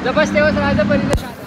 Dabas tayo sa rada pa rin na siya.